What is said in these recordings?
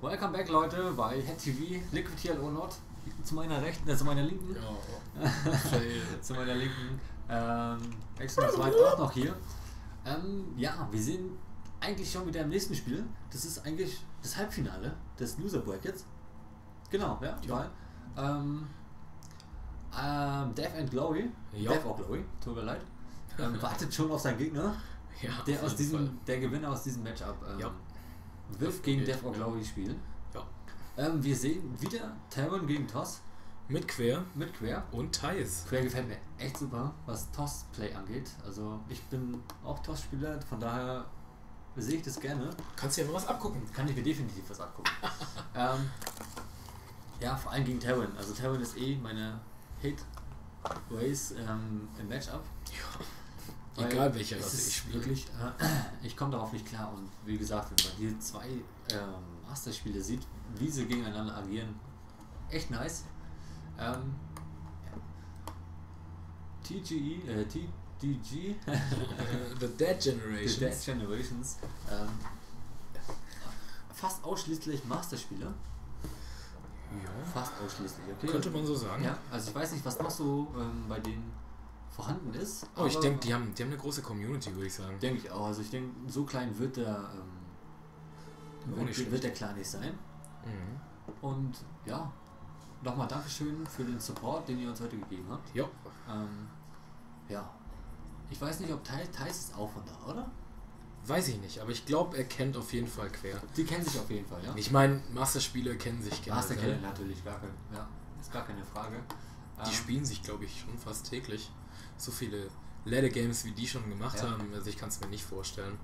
Welcome back, Leute, bei Head TV, Liquid hier Not. Zu meiner rechten, äh, zu meiner linken. Ja. zu meiner linken. Ähm, Extra ist auch noch hier. Ähm, ja, wir sind eigentlich schon wieder im nächsten Spiel. Das ist eigentlich das Halbfinale des Loser Brackets. Genau, ja, Ja. weil. Ähm, ähm, Death and Glory, Ja. Death or Glory, tut mir leid, ähm, wartet schon auf seinen Gegner. ja Der aus diesem, Fall. der Gewinner aus diesem Matchup ähm, Ja. Wird Auf gegen Death or. Glory spielen. Ja. Ähm, wir sehen wieder Terran gegen Toss Mit Quer mit Quer. und Thais. Quer gefällt mir echt super, was Toss-Play angeht. Also ich bin auch Toss-Spieler, von daher sehe ich das gerne. Kannst du ja mal was abgucken. Kann ich mir definitiv was abgucken. ähm, ja, vor allem gegen Terran. Also Terran ist eh meine Hate-Race ähm, im Matchup. Weil Egal welcher es Rasse ist ich spiele. Wirklich, äh, ich komme darauf nicht klar. Und wie gesagt, wenn man hier zwei ähm, Master-Spiele sieht, wie sie gegeneinander agieren, echt nice. Ähm, TGE, äh, TDG, Äh, The Dead The Generation. Dead Generations, ähm, fast ausschließlich Master-Spiele. Ja. Fast ausschließlich, okay? Könnte man so sagen. Ja, also ich weiß nicht, was noch so ähm, bei denen vorhanden ist. Oh, ich denke, die haben, die haben eine große Community, würde ich sagen. Denke ich auch. Also ich denke, so klein wird der, ähm, wird, wird der klar nicht sein. Mhm. Und ja, nochmal Dankeschön für den Support, den ihr uns heute gegeben habt. Ja. Ähm, ja. Ich weiß nicht, ob Thais, Thais ist auch von da, oder? Weiß ich nicht, aber ich glaube, er kennt auf jeden Fall Quer. Die kennen sich auf jeden Fall, ja? Ich meine, Masterspieler kennen sich generell. Master kennen natürlich, gar kein, ja, ist gar keine Frage. Die Ähm, spielen sich, glaube ich, schon fast täglich. So viele Ladder Games, wie die schon gemacht Ja. haben. Also ich kann es mir nicht vorstellen,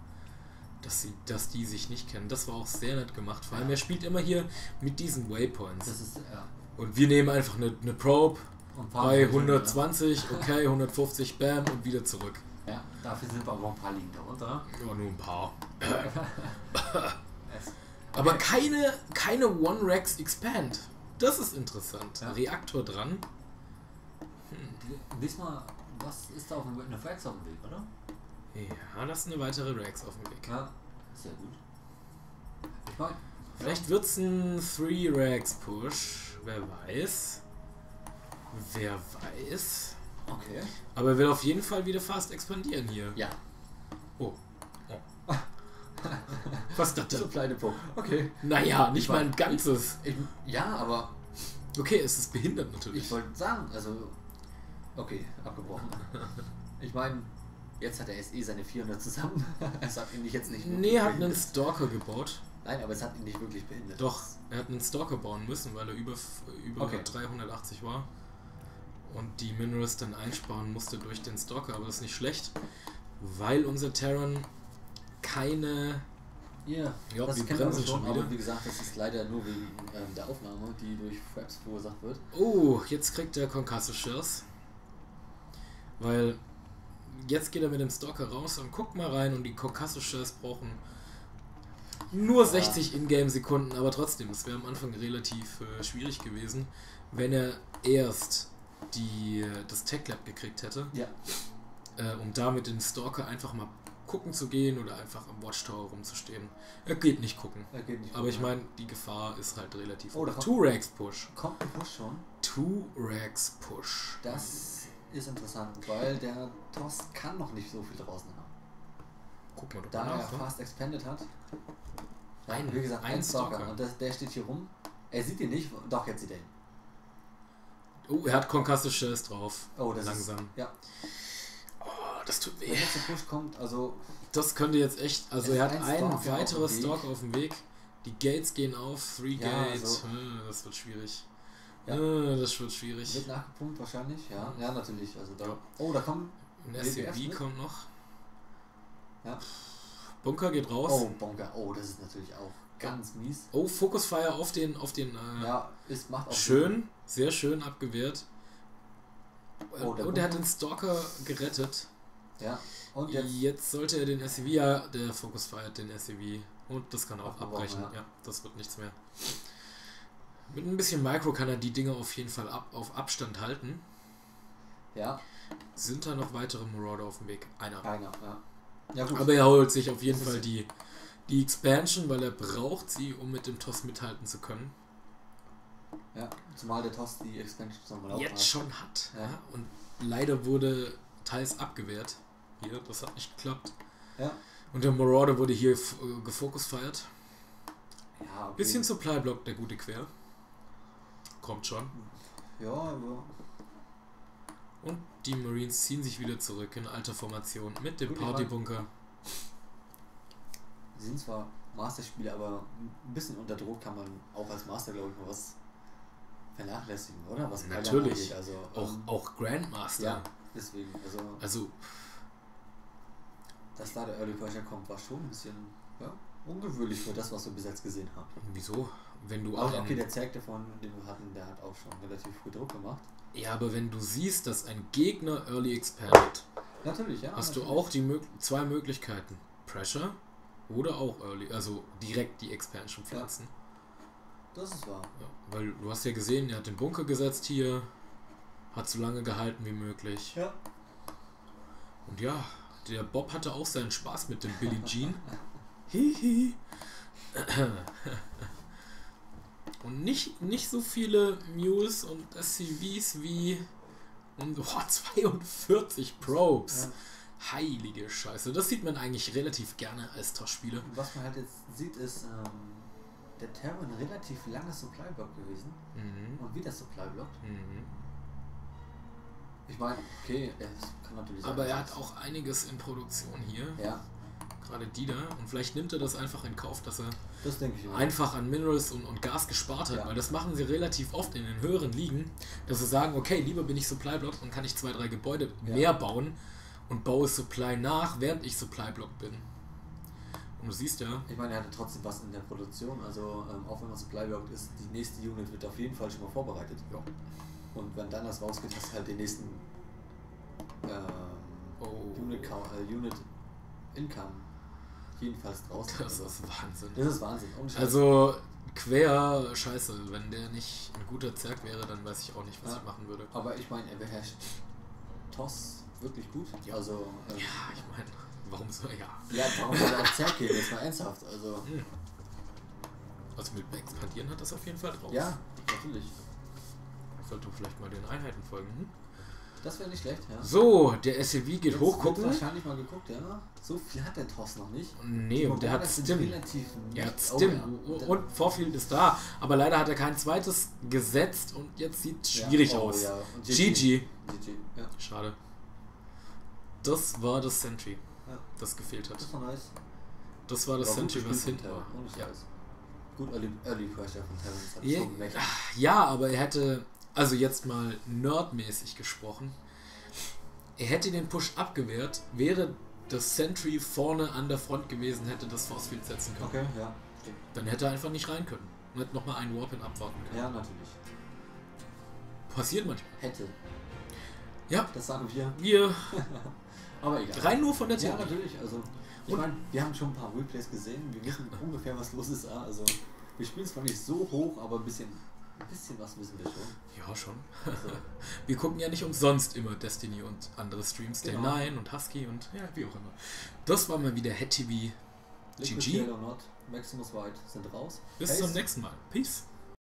dass, sie, dass die sich nicht kennen. Das war auch sehr nett gemacht. Vor allem, Ja. er spielt immer hier mit diesen Waypoints. Ist, ja. Und wir nehmen einfach eine, eine Probe bei halt schon, 120, okay, 150, bam und wieder zurück. Ja, dafür sind aber auch ein paar liegen darunter. Ja, nur ein paar. Aber keine, keine One-Rex Expand. Das ist interessant. Ja. Reaktor dran. Die- Diesmal, was ist da auf dem Weg? Eine Frax auf dem Weg, oder? Ja, das ist eine weitere Rex auf dem Weg. Ja, sehr gut. Ich Vielleicht wird's ein 3-Rex-Push. Wer weiß. Wer weiß. okay. Aber er will auf jeden Fall wieder fast expandieren hier. Ja, Oh. oh. Was ist das so denn? kleine Punkt. Okay. Naja, nicht Ich mal mein- ein ganzes. Ich, ja, aber Okay, es ist behindert natürlich. ich wollte sagen, also. Okay, abgebrochen. Ich meine, jetzt hat er SE seine 400 zusammen. es hat ihn nicht jetzt nicht. Nee, er hat einen. Stalker gebaut. Nein, aber es hat ihn nicht wirklich behindert. Doch, er hat einen Stalker bauen müssen, weil er über, über Okay. 380 war. Und die Minerals dann einsparen musste durch den Stalker, aber das ist nicht schlecht, weil unser Terran keine. Ja, Ja, das wir bremsen schon, schon aber wie gesagt, das ist leider nur wegen ähm, der Aufnahme, die durch Fraps verursacht wird. Oh, jetzt kriegt er Concussive Shells. Weil jetzt geht er mit dem Stalker raus und guckt mal rein und die Shells brauchen nur 60 Ingame-Sekunden, aber trotzdem, es wäre am Anfang relativ äh, schwierig gewesen, wenn er erst die, äh, das Tech Lab gekriegt hätte, Ja. äh, um da mit dem Stalker einfach mal gucken zu gehen oder einfach am Watchtower rumzustehen. Er geht nicht gucken. Er geht nicht Aber ich meine, die Gefahr ist halt relativ. Oh, da kommt- Two Rags Push. Kommt ein Push schon. Two Rags Push. Das ist interessant, weil der Toss kann noch nicht so viel draußen haben. Guck mal Da er nach. ne? fast expanded hat. Ein- wie gesagt, ein ein Stalker. Stalker. Und das, der steht hier rum. Er sieht ihn nicht. Doch, jetzt sieht er ihn. Oh, er hat Concussive Shells drauf. Oh, das Langsam. ist. Ja. Oh, das tut Wenn weh. jetzt der Push kommt, also. Das könnte jetzt echt. Also er hat ein einen Stalker auf dem Weg. Stalker auf dem Weg. Die Gates gehen auf. Three Ja, Gate. also- Hm, das wird schwierig. Ja. Äh, das wird schwierig. Wird nachgepumpt wahrscheinlich. Ja, ja natürlich. Also da. Ja. Oh, da kommen. Ein SUV mit? kommt noch. Ja. Bunker geht raus. Oh, Bonker. Oh, das ist natürlich auch ganz mies. Oh, Focus Fire auf den, auf den. Äh, Ja, ist macht auch schön, sehr schön abgewehrt. Oh, Und er hat Bunker. den Stalker gerettet. Sinn. Ja. Und jetzt. Jetzt sollte er den SUV, ja, der Focus feiert den SUV. Und das kann auch abbrechen. ja. Ja. das wird nichts mehr. Mit ein bisschen Micro kann er die Dinge auf jeden Fall ab, auf Abstand halten. Ja, Sind da noch weitere Marauder auf dem Weg? Einer. keiner. Ja. Ja, gut. Aber er holt sich auf jeden Das Fall die, Die Expansion, weil er braucht sie, um mit dem TOS mithalten zu können. Ja, zumal der TOS die Expansion nochmal Jetzt schon hat. Ja. Ja. Und leider wurde teils abgewehrt. Hier, das hat nicht geklappt. Ja. Und der Marauder wurde hier äh, gefocus feiert. Ja, okay. Bisschen Supply Block, der gute Quer. Kommt schon. Ja, aber Und die Marines ziehen sich wieder zurück in alter Formation mit dem Partybunker. sie sind zwar Masterspieler, aber ein bisschen unter Druck kann man auch als Master, glaube ich, mal was vernachlässigen, oder? Was Natürlich. angeht. Also, Auch, ähm, auch Grandmaster. ja, deswegen, also, Also, dass da der Early Pressure kommt, war schon ein bisschen ja, ungewöhnlich für das, was wir bis jetzt gesehen haben. wieso? Wenn du auch okay, der Zerg davon, den wir hatten, der hat auch schon relativ früh Druck gemacht. Ja, aber wenn du siehst, dass ein Gegner Early expanded, Natürlich, ja. hast du natürlich. auch die mög zwei Möglichkeiten. Pressure oder auch Early, also direkt die Expansion pflanzen. Das ist wahr. Ja, weil du hast ja gesehen, er hat den Bunker gesetzt hier, hat so lange gehalten wie möglich. Ja. Und ja, der Bob hatte auch seinen Spaß mit dem Billie Jean. Hihi. Und nicht, nicht so viele Mules und SCVs wie und boah, 42 Probes. Ja. Heilige Scheiße. Das sieht man eigentlich relativ gerne als Tauschspieler. Und was man halt jetzt sieht, ist ähm, der Terror ein relativ langer Supply-Block gewesen. Mhm. Und wieder Supply-Block. Mhm. Ich meine, okay, es kann natürlich sein, Aber er hat auch einiges in Produktion hier. Ja, Gerade die da. Und vielleicht nimmt er das einfach in Kauf, dass er das denke ich einfach an Minerals und, und Gas gespart hat, Ja. weil das machen sie relativ oft in den höheren Ligen, dass sie sagen, okay, lieber bin ich Supply Block und kann ich zwei, drei Gebäude Ja. mehr bauen und baue Supply nach, während ich Supply Block bin. Und du siehst ja, Ich meine, er hatte trotzdem was in der Produktion. Also, ähm, auch wenn man Supply-Block ist, die nächste Unit wird auf jeden Fall schon mal vorbereitet. Ja. Und wenn dann das rausgeht, hast du halt den nächsten ähm, oh, Unit, äh, Unit Income jedenfalls draußen. das ist Wahnsinn. das ist Wahnsinn. Also quer, scheiße, wenn der nicht ein guter Zerg wäre, dann weiß ich auch nicht, was Ja. ich machen würde. aber ich meine, er beherrscht TOS wirklich gut. Ja. Also, ähm, Ja, ich meine, warum so, ja. ja, warum soll er auf Zerg gehen? Jetzt mal ernsthaft. Also, Hm. Also mit Expandieren hat das auf jeden Fall drauf. ja, natürlich. Ich sollte vielleicht mal den Einheiten folgen. Hm? Das wäre nicht schlecht, ja. So, der SUV geht Jetzt hoch, wird gucken. wahrscheinlich mal geguckt, ja. So viel hat der TOS noch nicht. Nee, und der hat Stim. Er hat Stim. Ja. Und Vorfield ist da. Aber leider hat er kein zweites gesetzt und jetzt sieht es schwierig Ja, oh, aus. ja. GG. GG, ja. Schade. Das war das Sentry, das gefehlt hat. Das war nice. Das war das War Sentry, was hinten war. Gut, Early, Early Pressure von Terrence ja, aber er hätte, also jetzt mal nerdmäßig gesprochen, er hätte den Push abgewehrt, wäre das Sentry vorne an der Front gewesen, hätte das Forcefield setzen können. Okay, ja. stimmt. Dann hätte er einfach nicht rein können. Und hätte nochmal einen Warpin abwarten können. Ja, natürlich. Passiert manchmal. Hätte. Ja, Das sagen wir. wir Aber egal. rein nur von der Ja, Theorie. natürlich. Also, ich meine, wir haben schon ein paar Replays gesehen. Wir wissen ungefähr, was los ist. ja. Also, wir spielen zwar nicht so hoch, aber ein bisschen, ein bisschen was wissen wir schon. Ja, schon. Also, Wir gucken ja nicht umsonst immer Destiny und andere Streams, Genau. Day 9 und Husky und ja, wie auch immer. Das war mal wieder HTV. GG. Maximus White sind raus. Bis Haste. zum nächsten Mal. Peace.